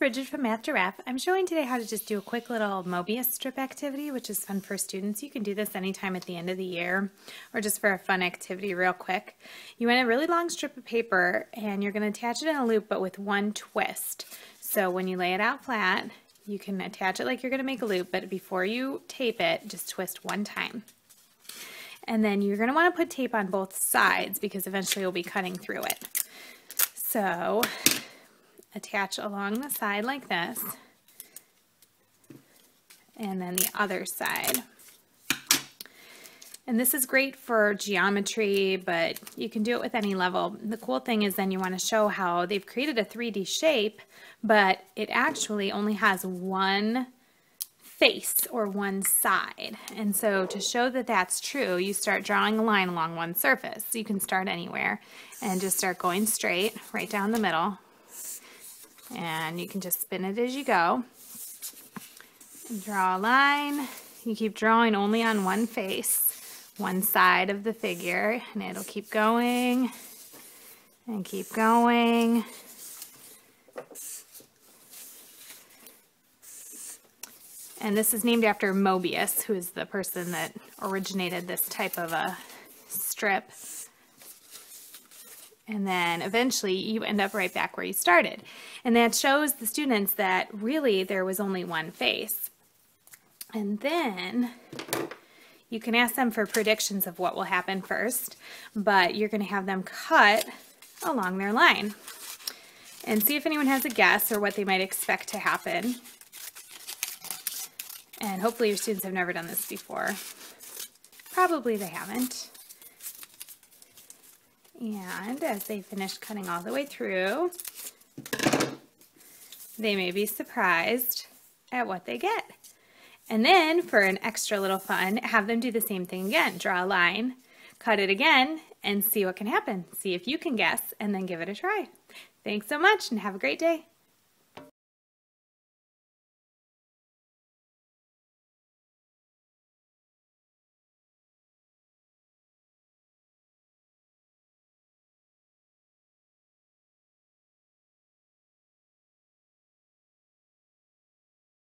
Bridget from Math Giraffe. I'm showing today how to just do a quick little Mobius strip activity, which is fun for students. You can do this anytime at the end of the year or just for a fun activity real quick. You want a really long strip of paper and you're going to attach it in a loop but with one twist. So when you lay it out flat, you can attach it like you're going to make a loop, but before you tape it, just twist one time. And then you're going to want to put tape on both sides because eventually you'll be cutting through it. So attach along the side like this and then the other side. And this is great for geometry, but you can do it with any level. The cool thing is then you want to show how they've created a 3D shape, but it actually only has one face or one side. And so to show that that's true, you start drawing a line along one surface. You can start anywhere and just start going straight right down the middle and you can just spin it as you go. And draw a line. You keep drawing only on one face, one side of the figure, and it'll keep going and keep going. And this is named after Mobius, who is the person that originated this type of a strip and then eventually you end up right back where you started. And that shows the students that really there was only one face. And then you can ask them for predictions of what will happen first, but you're going to have them cut along their line and see if anyone has a guess or what they might expect to happen. And hopefully your students have never done this before. Probably they haven't. And as they finish cutting all the way through, they may be surprised at what they get. And then for an extra little fun, have them do the same thing again. Draw a line, cut it again, and see what can happen. See if you can guess, and then give it a try. Thanks so much, and have a great day.